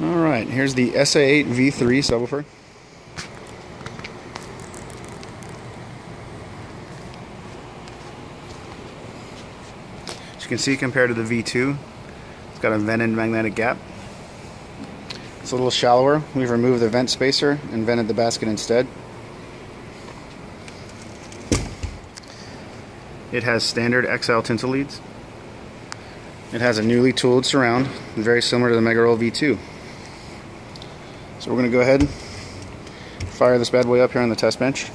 All right, here's the SA8 V3 subwoofer. As you can see, compared to the V2, it's got a vented magnetic gap. It's a little shallower. We've removed the vent spacer and vented the basket instead. It has standard XL tinsel leads. It has a newly tooled surround, very similar to the Megaroll V2. So we're going to go ahead and fire this bad boy up here on the test bench.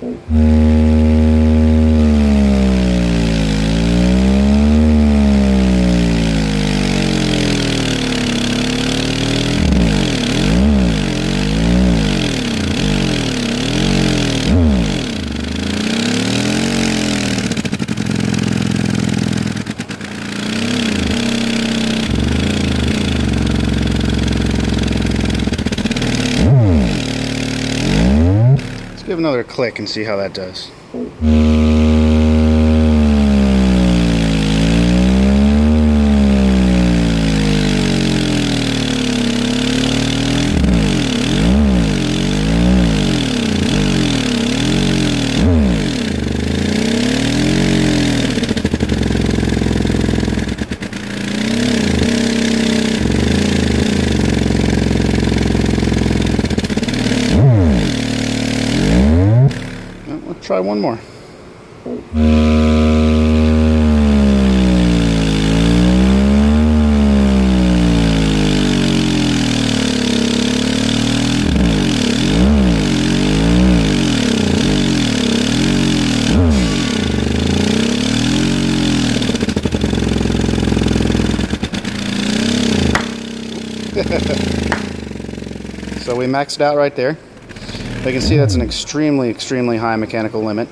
Let's give another click and see how that does. Try one more. so we maxed out right there. You can see that's an extremely, extremely high mechanical limit.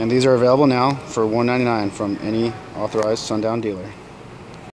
And these are available now for 199 from any authorized Sundown dealer.